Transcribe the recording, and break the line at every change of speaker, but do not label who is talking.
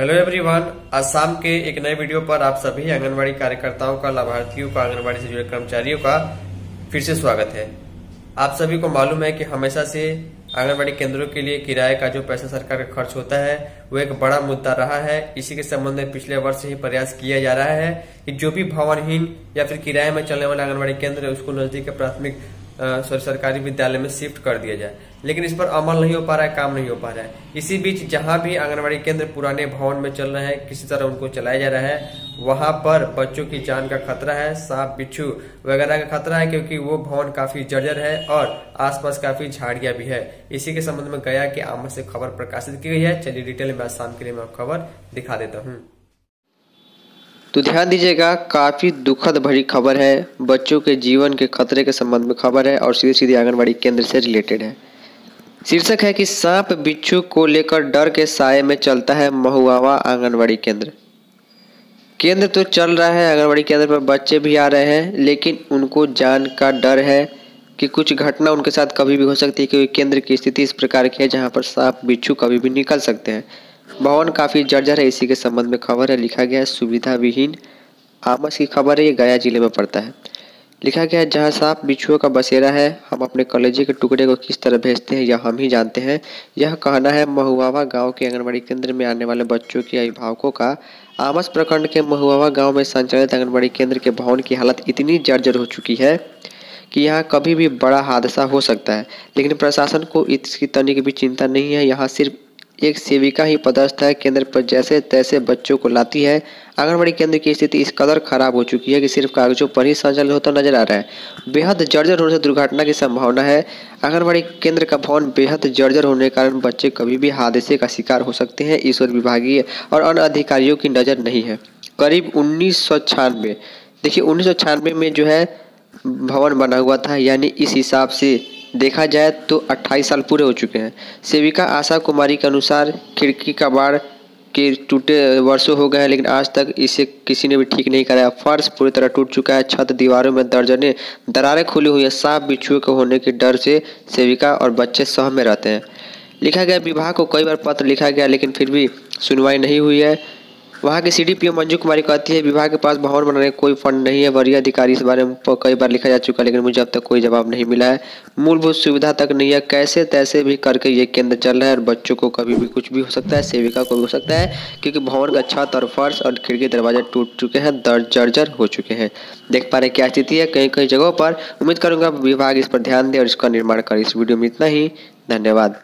Hello everyone शाम के एक नए वीडियो पर आप सभी आंगनबाड़ी कार्यकर्ताओं का, लाभार्थियों का, आंगनबाड़ी से जुड़े कर्मचारियों का फिर से स्वागत है। आप सभी को मालूम है कि हमेशा से आंगनबाड़ी केंद्रों के लिए किराए का जो पैसा सरकार का खर्च होता है, वो एक बड़ा मुद्दा रहा है। इसी के संबंध में पिछले वर्ष ही प्रयास किया जा रहा है कि जो भी भवनहीन या फिर किराए में चलने वाले आंगनबाड़ी केंद्र है, उसको नज़दीक के प्राथमिक सॉरी, सरकारी विद्यालय में शिफ्ट कर दिया जाए। लेकिन इस पर अमल नहीं हो पा रहा है, काम नहीं हो पा रहा है। इसी बीच जहाँ भी आंगनबाड़ी केंद्र पुराने भवन में चल रहे हैं, किसी तरह उनको चलाया जा रहा है, वहाँ पर बच्चों की जान का खतरा है, सांप, बिच्छू वगैरह का खतरा है, क्योंकि वो भवन काफ़ी जर्जर है और आसपास काफ़ी झाड़ियाँ भी है। इसी के संबंध में गया कि आम से खबर प्रकाशित की गई है। चलिए डिटेल में आज शाम के लिए मैं खबर दिखा देता हूँ।
तो ध्यान दीजिएगा, काफ़ी दुखद भरी खबर है। बच्चों के जीवन के खतरे के संबंध में खबर है और सीधे सीधे आंगनबाड़ी केंद्र से रिलेटेड है। शीर्षक है कि सांप बिच्छू को लेकर डर के साय में चलता है महुआवा आंगनबाड़ी केंद्र। केंद्र तो चल रहा है, आंगनबाड़ी केंद्र पर बच्चे भी आ रहे हैं, लेकिन उनको जान का डर है कि कुछ घटना उनके साथ कभी भी हो सकती है क्योंकि केंद्र की स्थिति इस प्रकार की है जहाँ पर सांप बिच्छू कभी भी निकल सकते हैं। भवन काफ़ी जर्जर है, इसी के संबंध में खबर है, लिखा गया है सुविधा विहीन आमस की खबर है, ये गया ज़िले में पड़ता है। लिखा गया है, जहाँ सांप बिछुओं का बसेरा है, हम अपने कलेजे के टुकड़े को किस तरह भेजते हैं, यह हम ही जानते हैं। यह कहना है, महुआवा गाँव के आंगनबाड़ी केंद्र में आने वाले बच्चों के अभिभावकों का, आमस प्रखंड के महुआवा गाँव में संचालित आंगनबाड़ी केंद्र के भवन की हालत इतनी जर्जर हो चुकी है, कि यहाँ कभी भी बड़ा हादसा हो सकता है। लेकिन प्रशासन को इसकी तनिक भी चिंता नहीं है, यहाँ सिर्फ़ एक सेविका ही पदस्थ है, केंद्र पर जैसे तैसे बच्चों को लाती है। आंगनबाड़ी केंद्र की स्थिति इस कदर खराब हो चुकी है कि सिर्फ़ कागजों पर ही संचालित होता नज़र आ रहा है। बेहद जर्जर होने से दुर्घटना की संभावना है। आंगनबाड़ी केंद्र का भवन बेहद जर्जर होने के कारण बच्चे कभी भी हादसे का शिकार हो सकते हैं। ईश्वर विभागीय और अन्य अधिकारियों की नज़र नहीं है। करीब उन्नीस सौ छियानवे, देखिए उन्नीस सौ छियानवे में जो है, भवन बना हुआ था, यानी इस हिसाब से देखा जाए तो 28 साल पूरे हो चुके हैं। सेविका आशा कुमारी के अनुसार खिड़की का बाढ़ के टूटे वर्षों हो गए हैं, लेकिन आज तक इसे किसी ने भी ठीक नहीं कराया। फर्श पूरी तरह टूट चुका है, छत दीवारों में दर्जने दरारें खुली हुई हैं। साफ़ बिच्छुए के होने के डर से सेविका और बच्चे सह में रहते हैं। लिखा गया विभाग को कई बार पत्र लिखा गया, लेकिन फिर भी सुनवाई नहीं हुई है। वहाँ के सीडीपीओ मंजू कुमारी कहती है, विभाग के पास भवन बनाने का कोई फंड नहीं है, वरीय अधिकारी इस बारे में कई बार लिखा जा चुका है, लेकिन मुझे अब तक कोई जवाब नहीं मिला है। मूलभूत सुविधा तक नहीं है, कैसे तैसे भी करके ये केंद्र चल रहा है और बच्चों को कभी भी कुछ भी हो सकता है, सेविका को भी हो सकता है, क्योंकि भवन का छत और फर्श और खिड़की दरवाजे टूट चुके हैं दर्ज जर्जर हो चुके हैं। देख पा रहे क्या स्थिति है कई कई जगहों पर। उम्मीद करूँगा विभाग इस पर ध्यान दे और इसका निर्माण करे। इस वीडियो में इतना ही। धन्यवाद।